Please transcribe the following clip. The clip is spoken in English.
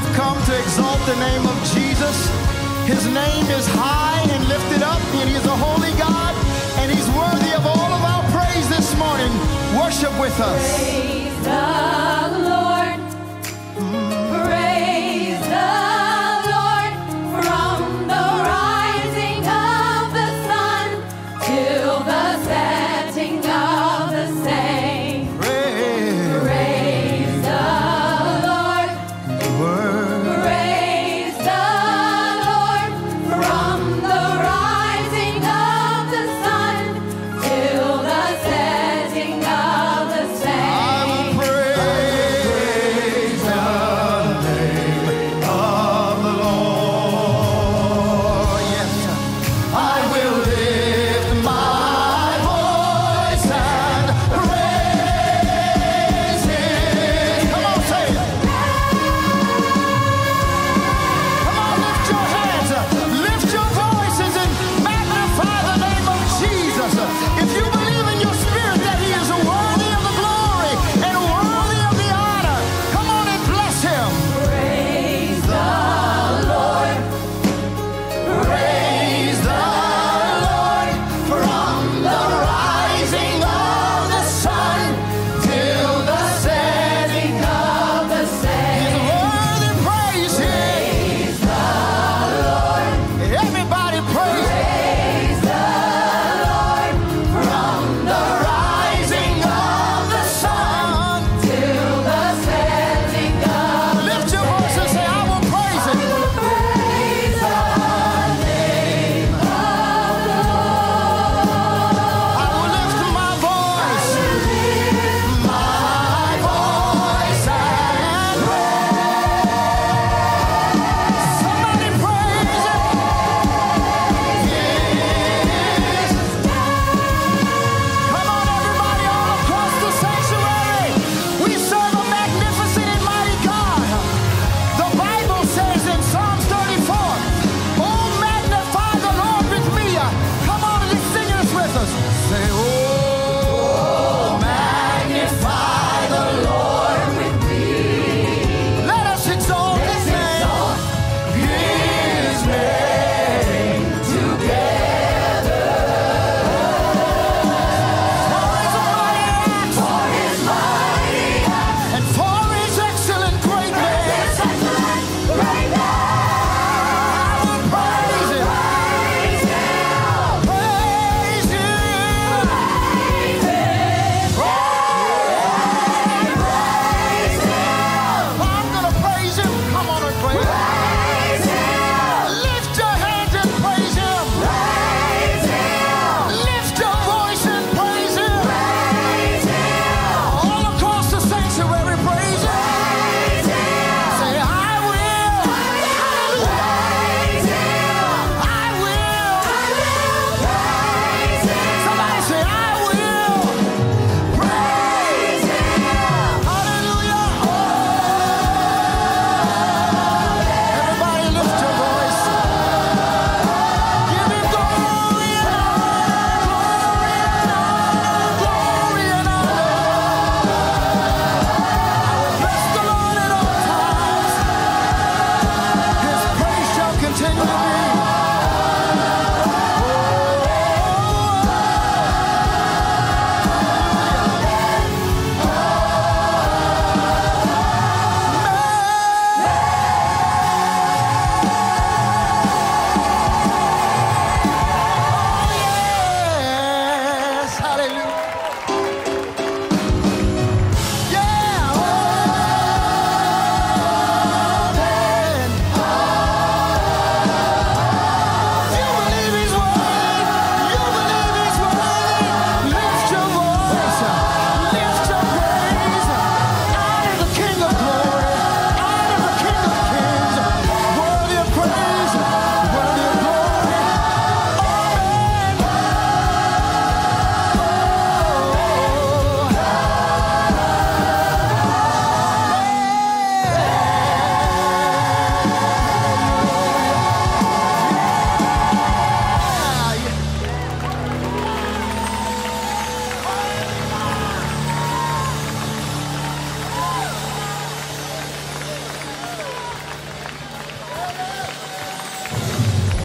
have come to exalt the name of Jesus. His name is high and lifted up, and He is a holy God, and He's worthy of all of our praise this morning. Worship with us.